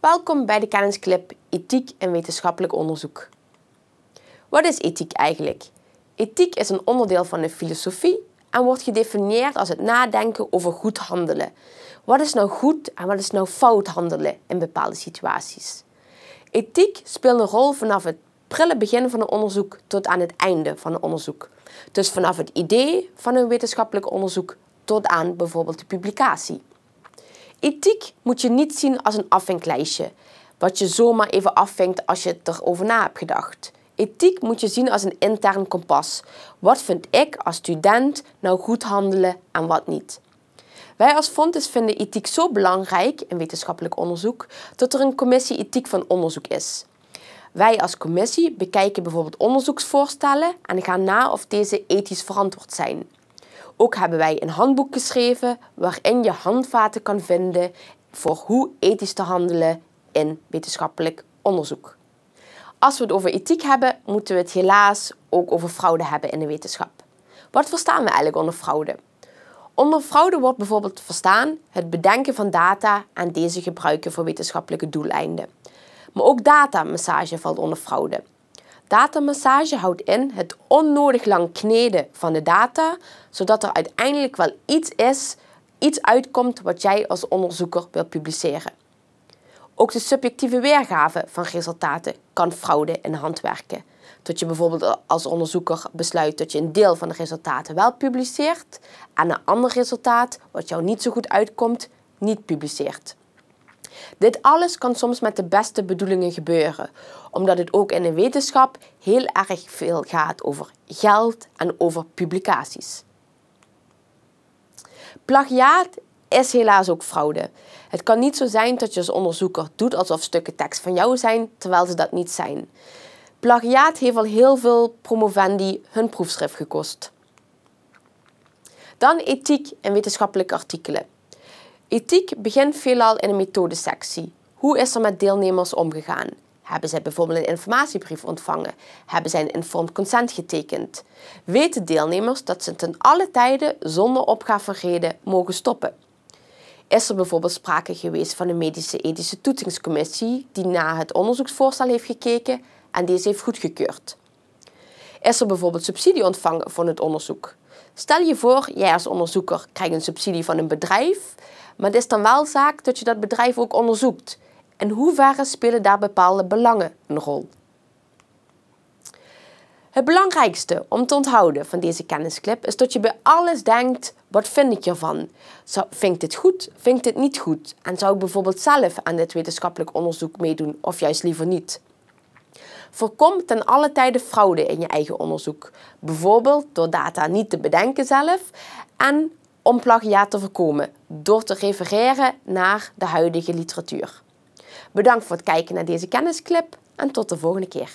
Welkom bij de kennisclip Ethiek en wetenschappelijk onderzoek. Wat is ethiek eigenlijk? Ethiek is een onderdeel van de filosofie en wordt gedefinieerd als het nadenken over goed handelen. Wat is nou goed en wat is nou fout handelen in bepaalde situaties? Ethiek speelt een rol vanaf het prille begin van een onderzoek tot aan het einde van een onderzoek. Dus vanaf het idee van een wetenschappelijk onderzoek tot aan bijvoorbeeld de publicatie. Ethiek moet je niet zien als een afvinklijstje, wat je zomaar even afvinkt als je erover na hebt gedacht. Ethiek moet je zien als een intern kompas. Wat vind ik als student nou goed handelen en wat niet? Wij als Fontes vinden ethiek zo belangrijk in wetenschappelijk onderzoek dat er een commissie ethiek van onderzoek is. Wij als commissie bekijken bijvoorbeeld onderzoeksvoorstellen en gaan na of deze ethisch verantwoord zijn. Ook hebben wij een handboek geschreven waarin je handvaten kan vinden voor hoe ethisch te handelen in wetenschappelijk onderzoek. Als we het over ethiek hebben, moeten we het helaas ook over fraude hebben in de wetenschap. Wat verstaan we eigenlijk onder fraude? Onder fraude wordt bijvoorbeeld verstaan het bedenken van data en deze gebruiken voor wetenschappelijke doeleinden. Maar ook datamassage valt onder fraude. Datamassage houdt in het onnodig lang kneden van de data, zodat er uiteindelijk wel iets is, iets uitkomt wat jij als onderzoeker wil publiceren. Ook de subjectieve weergave van resultaten kan fraude in hand werken. Dat je bijvoorbeeld als onderzoeker besluit dat je een deel van de resultaten wel publiceert en een ander resultaat, wat jou niet zo goed uitkomt, niet publiceert. Dit alles kan soms met de beste bedoelingen gebeuren, omdat het ook in de wetenschap heel erg veel gaat over geld en over publicaties. Plagiaat is helaas ook fraude. Het kan niet zo zijn dat je als onderzoeker doet alsof stukken tekst van jou zijn, terwijl ze dat niet zijn. Plagiaat heeft al heel veel promovendi hun proefschrift gekost. Dan ethiek en wetenschappelijke artikelen. Ethiek begint veelal in een methodesectie. Hoe is er met deelnemers omgegaan? Hebben zij bijvoorbeeld een informatiebrief ontvangen? Hebben zij een informed consent getekend? Weten deelnemers dat ze ten alle tijden zonder opgave reden mogen stoppen? Is er bijvoorbeeld sprake geweest van een medische ethische toetsingscommissie die na het onderzoeksvoorstel heeft gekeken en deze heeft goedgekeurd? Is er bijvoorbeeld subsidie ontvangen voor het onderzoek? Stel je voor, jij als onderzoeker krijgt een subsidie van een bedrijf, maar het is dan wel zaak dat je dat bedrijf ook onderzoekt. In hoeverre spelen daar bepaalde belangen een rol? Het belangrijkste om te onthouden van deze kennisclip is dat je bij alles denkt, wat vind ik ervan? Vind ik dit goed? Vind ik dit niet goed? En zou ik bijvoorbeeld zelf aan dit wetenschappelijk onderzoek meedoen of juist liever niet? Voorkom ten alle tijde fraude in je eigen onderzoek. Bijvoorbeeld door data niet te bedenken zelf en om plagiaat te voorkomen door te refereren naar de huidige literatuur. Bedankt voor het kijken naar deze kennisclip en tot de volgende keer.